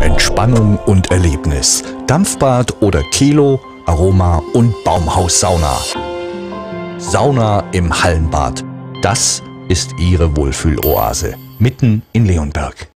Entspannung und Erlebnis. Dampfbad oder Kilo, Aroma und Baumhaussauna. Sauna im Hallenbad. Das ist Ihre Wohlfühloase. Mitten in Leonberg.